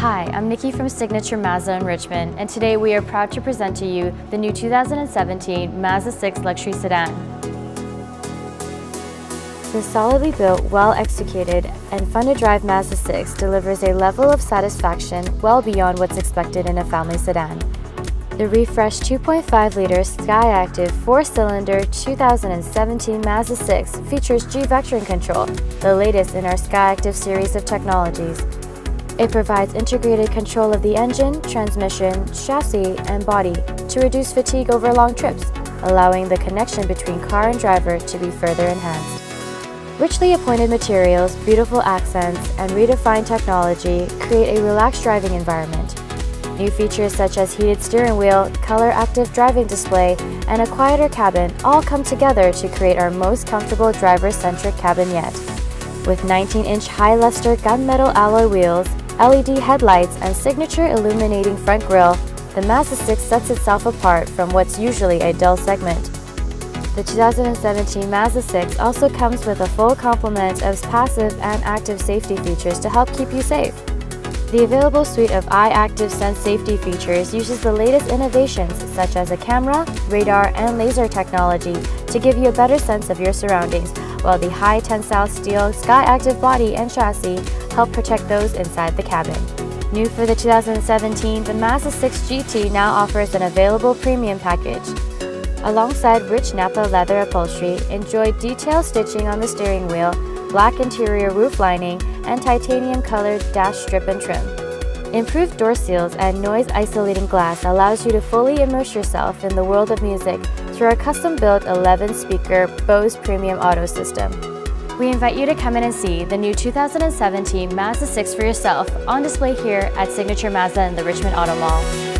Hi, I'm Nikki from Signature Mazda in Richmond, and today we are proud to present to you the new 2017 Mazda 6 luxury sedan. The solidly built, well-executed, and fun-to-drive Mazda 6 delivers a level of satisfaction well beyond what's expected in a family sedan. The refreshed 2.5-liter Skyactiv 4-cylinder 2017 Mazda 6 features G-Vectoring control, the latest in our Skyactiv series of technologies. It provides integrated control of the engine, transmission, chassis, and body to reduce fatigue over long trips, allowing the connection between car and driver to be further enhanced. Richly appointed materials, beautiful accents, and redefined technology create a relaxed driving environment. New features such as heated steering wheel, color active driving display, and a quieter cabin all come together to create our most comfortable driver-centric cabin yet. With 19-inch high luster gunmetal alloy wheels, LED headlights, and signature illuminating front grille, the Mazda 6 sets itself apart from what's usually a dull segment. The 2017 Mazda 6 also comes with a full complement of passive and active safety features to help keep you safe. The available suite of i-ActivSense safety features uses the latest innovations such as a camera, radar, and laser technology to give you a better sense of your surroundings, while the high tensile steel Skyactiv body and chassis help protect those inside the cabin. New for the 2017, the Mazda 6 GT now offers an available premium package. Alongside rich Napa leather upholstery, enjoy detailed stitching on the steering wheel, black interior roof lining, and titanium-colored dash strip and trim. Improved door seals and noise-isolating glass allows you to fully immerse yourself in the world of music through our custom-built 11-speaker Bose Premium Audio System. We invite you to come in and see the new 2017 Mazda 6 for yourself on display here at Signature Mazda in the Richmond Auto Mall.